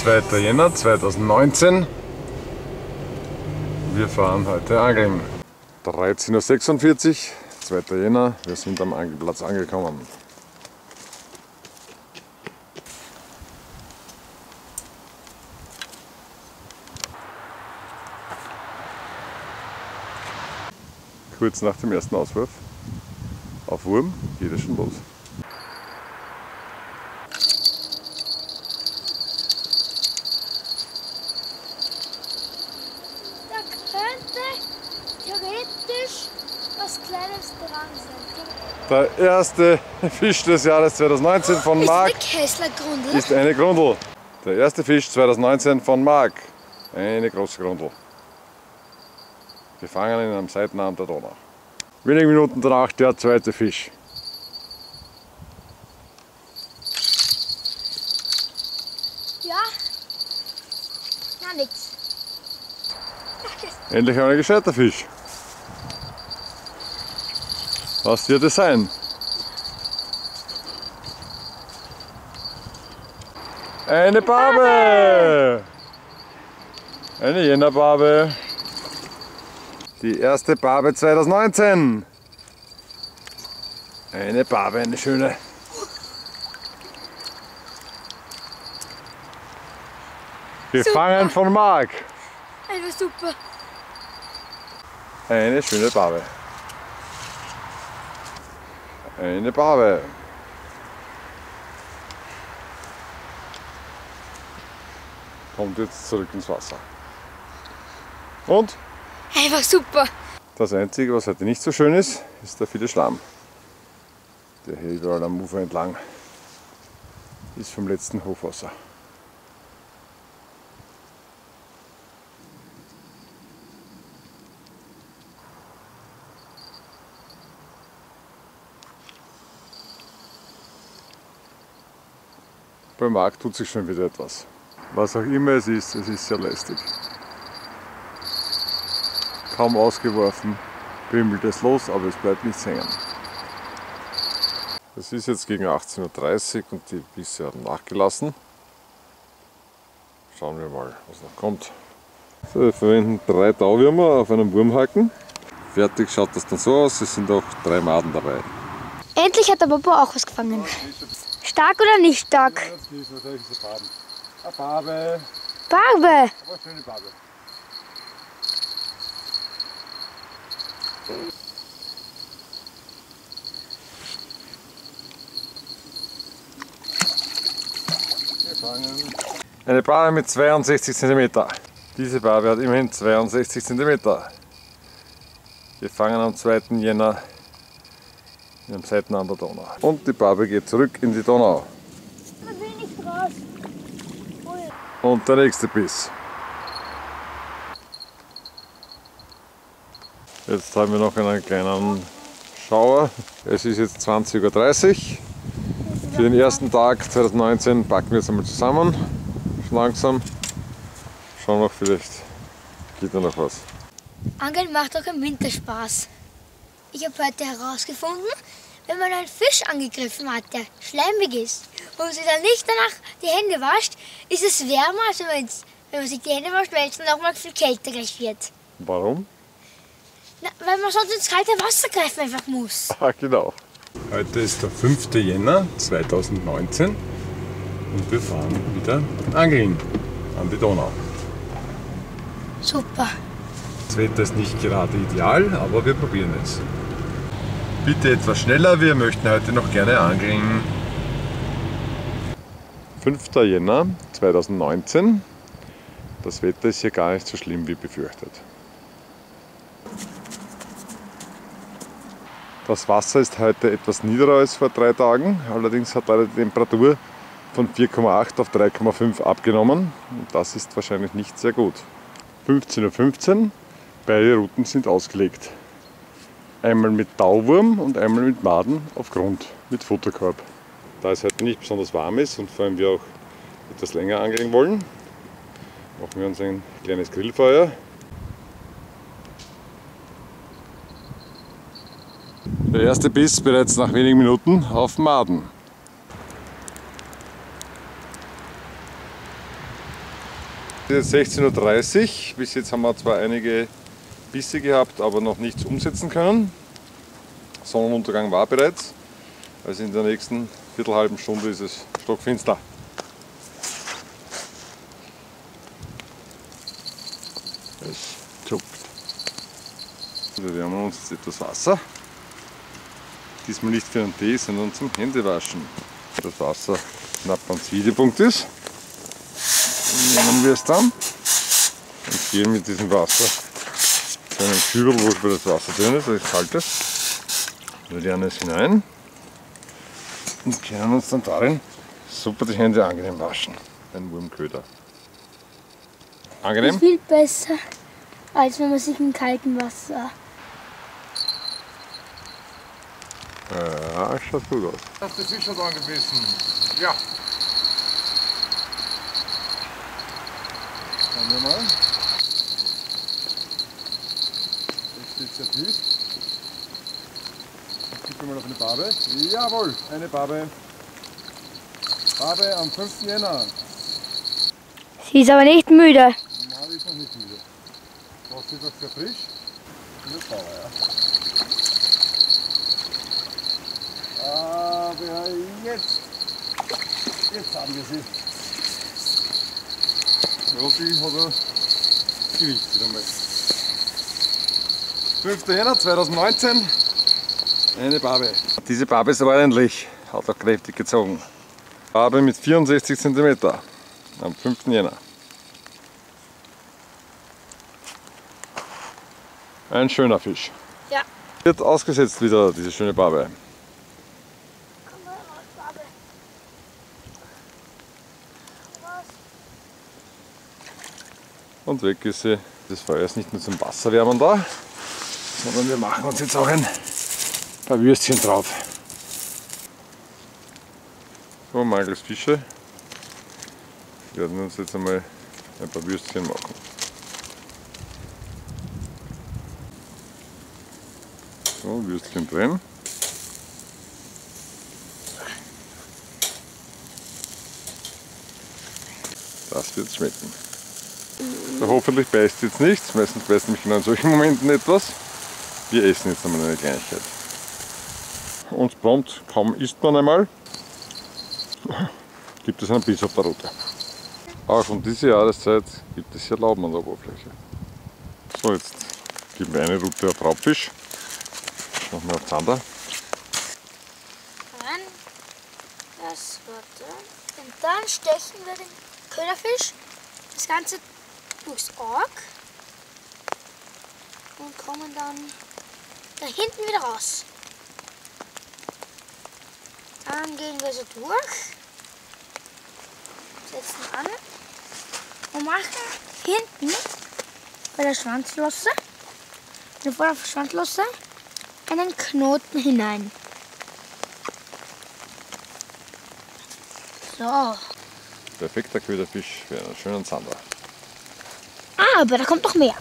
2. Jänner 2019. Wir fahren heute angeln. 13.46 Uhr, 2. Jänner. Wir sind am Angelplatz angekommen. Kurz nach dem ersten Auswurf auf Wurm geht es schon los. Theoretisch was Kleines dran sein. Der erste Fisch des Jahres 2019 von Marc Ist eine Kesslergrundel? ist eine Grundel. Der erste Fisch 2019 von Marc. Eine große Grundel. Gefangen in einem Seitenarm der Donau. Wenige Minuten danach der zweite Fisch. Ja. Na, nix. Endlich ein gescheiter Fisch. Was wird es sein? Eine Barbe! Eine Jännerbarbe. Die erste Barbe 2019. Eine Barbe, eine schöne. Gefangen von Marc. Einfach super. Eine schöne Barbe. Eine Barbe. Kommt jetzt zurück ins Wasser. Und Einfach super. das Einzige, was heute nicht so schön ist, ist der viele Schlamm. Der hier überall am Ufer entlang ist vom letzten Hochwasser. Beim Markt tut sich schon wieder etwas. Was auch immer es ist, es ist sehr lästig. Kaum ausgeworfen, bimmelt es los, aber es bleibt nichts hängen. Es ist jetzt gegen 18.30 Uhr und die Bisse haben nachgelassen. Schauen wir mal, was noch kommt. So, wir verwenden drei Tauwürmer auf einem Wurmhaken. Fertig schaut das dann so aus, es sind auch drei Maden dabei. Endlich hat der Papa auch was gefangen. Stark oder nicht stark? Das ist wahrscheinlich eine Barbe. Eine Barbe, Barbe. aber eine schöne Barbe. Eine Barbe mit 62 cm. Diese Barbe hat immerhin 62 cm. Gefangen am 2. Jänner in einem Seitenarm der Donau. Und die Barbe geht zurück in die Donau. Da will nicht raus. Und der nächste Biss. Jetzt haben wir noch einen kleinen Schauer. Es ist jetzt 20.30 Uhr. Für den ersten Tag 2019 packen wir jetzt einmal zusammen. Schon langsam. Schauen wir, vielleicht geht da noch was. Angeln macht auch im Winter Spaß. Ich habe heute herausgefunden, wenn man einen Fisch angegriffen hat, der schleimig ist und sich dann nicht danach die Hände wascht, ist es wärmer, als wenn man, jetzt, wenn man sich die Hände wascht, weil es dann auch mal viel kälter gleich wird. Warum? Na, weil man sonst ins kalte Wasser greifen einfach muss. Ah, genau. Heute ist der 5. Jänner 2019 und wir fahren wieder angeln an die Donau. Super. Das Wetter ist nicht gerade ideal, aber wir probieren es. Bitte etwas schneller, wir möchten heute noch gerne angeln. 5. Jänner 2019. Das Wetter ist hier gar nicht so schlimm wie befürchtet. Das Wasser ist heute etwas niedriger als vor drei Tagen, allerdings hat leider die Temperatur von 4,8 auf 3,5 abgenommen und das ist wahrscheinlich nicht sehr gut. 15.15 Uhr, beide Routen sind ausgelegt. Einmal mit Tauwurm und einmal mit Maden auf Grund mit Futterkorb. Da es heute nicht besonders warm ist und vor allem wir auch etwas länger angeln wollen, machen wir uns ein kleines Grillfeuer. Der erste Biss bereits nach wenigen Minuten auf Maden. Es ist 16.30 Uhr. Bis jetzt haben wir zwar einige Bisse gehabt, aber noch nichts umsetzen können. Sonnenuntergang war bereits. Also in der nächsten viertelhalben Stunde ist es stockfinster. Es zuckt. Wir wärmen uns jetzt etwas Wasser. Diesmal nicht für einen Tee, sondern zum Händewaschen. Das Wasser knapp am Siedepunkt ist. Nehmen wir es dann und gehen mit diesem Wasser zu einem Kübel, wo das Wasser drin ist, das ist kaltes. Wir lernen es hinein und können uns dann darin super die Hände angenehm waschen. Ein Wurmköder. Ist Angenehm? viel besser, als wenn man sich im kalten Wasser. Ja, schaut gut aus. Das der Fisch hat angebissen. Ja. Schauen wir mal. Das steht sehr tief. Ich gucke mal auf eine Barbe. Jawohl, eine Barbe. Barbe am 5. Jänner. Sie ist aber nicht müde. Nein, die ist noch nicht müde. Das ist noch sehr frisch. Und eine Sauer, ja. Aber jetzt, jetzt haben wir sie. Ja, die hat er Gewicht wieder mal. 5. Jänner 2019. Eine Barbe. Diese Barbe ist aber ordentlich, hat auch kräftig gezogen. Barbe mit 64 cm am 5. Jänner. Ein schöner Fisch. Ja. Wird ausgesetzt wieder, diese schöne Barbe. Und weg ist sie. Das Feuer ist nicht nur zum Wasserwärmen da, sondern wir machen uns jetzt auch ein paar Würstchen drauf. So, mangels Fische. Wir werden uns jetzt einmal ein paar Würstchen machen. So, Würstchen drin. Das wird schmecken. So, hoffentlich beißt jetzt nichts, meistens beißt mich genau in solchen Momenten etwas. Wir essen jetzt einmal eine Kleinigkeit. Und prompt, kaum isst man einmal, gibt es einen Biss auf der Route. Auch um diese Jahreszeit gibt es hier Lauben an der Oberfläche. So, jetzt geben wir eine Route auf Raubfisch, nochmal auf Zander. Rein. Das warte. Und dann stechen wir den Köderfisch das Ganze durchs Auge und kommen dann da hinten wieder raus. Dann gehen wir so durch, setzen an und machen hinten bei der Schwanzflosse, vor der Schwanzflosse, einen Knoten hinein. So. Perfekter Köderfisch für einen schönen Zander. Ah, aber da kommt noch mehr.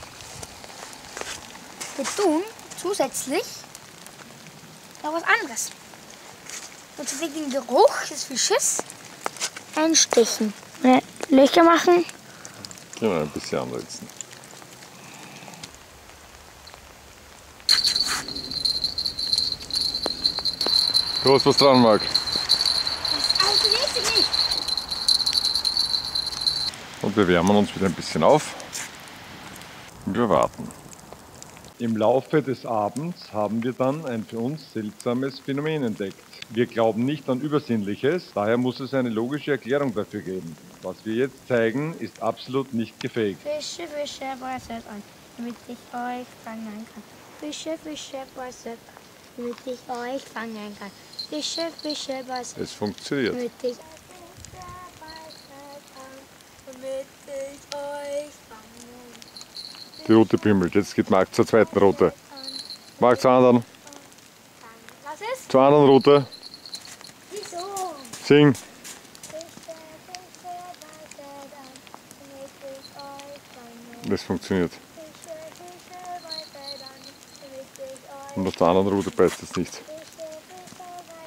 Wir tun zusätzlich noch was anderes. Und für den Geruch des Fisches einstechen. Löcher machen. Genau, ein bisschen anritzen. Du hast was dran, Marc. Das ich nicht. Und wir wärmen uns wieder ein bisschen auf. Und wir warten. Im Laufe des Abends haben wir dann ein für uns seltsames Phänomen entdeckt. Wir glauben nicht an Übersinnliches, daher muss es eine logische Erklärung dafür geben. Was wir jetzt zeigen, ist absolut nicht gefaked. Fische, Fische, beißet an, damit ich euch fangen kann. Fische, Fische, beißet an, damit ich euch fangen kann. Fische, Fische, beißet Es funktioniert. damit ich euch fangen Die Route bimmelt. Jetzt geht Marc zur zweiten Route. Marc zur anderen. Was ist? Zur anderen Route. Wieso? Sing. Das funktioniert. Und auf der anderen Route beißt es nicht.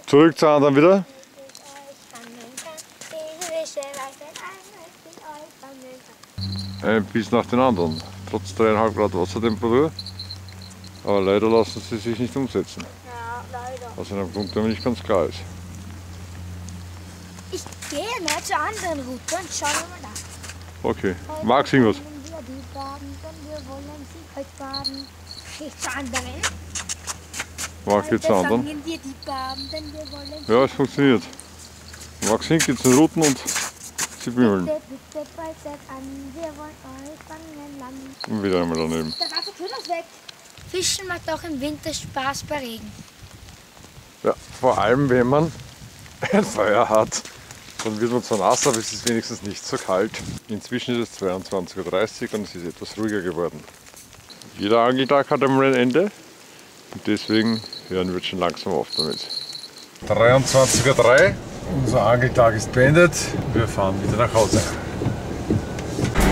Zurück zur anderen wieder. ein Biss nach den anderen, trotz 3,5 Grad Wassertemperatur. Aber leider lassen sie sich nicht umsetzen, Ja, leider. was in einem Punkt nämlich nicht ganz klar ist. Ich gehe mal zur anderen Route und schauen wir mal nach. Okay, magst du irgendwas? Wir baden, denn wir wollen sie heute baden. Geh ich zur anderen. Mag jetzt zur anderen? wir die baden, denn wir wollen Ja, es funktioniert. Max hinkt jetzt den Routen und sie bimmeln. Bitte, bitte, balzert an, wir wollen euch fangen Land. Und wieder einmal daneben. Der Wasserkühler ist weg. Fischen macht auch im Winter Spaß bei Regen. Ja, vor allem wenn man ein Feuer hat, dann wird man zwar nass, aber es ist wenigstens nicht so kalt. Inzwischen ist es 22.30 Uhr und es ist etwas ruhiger geworden. Jeder Angeltag hat einmal ein Ende und deswegen hören wir jetzt schon langsam auf damit. 23.03 Uhr, unser Angeltag ist beendet, wir fahren wieder nach Hause.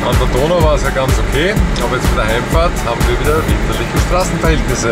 An der Donau war es ja ganz okay, aber jetzt bei der Heimfahrt haben wir wieder winterliche Straßenverhältnisse.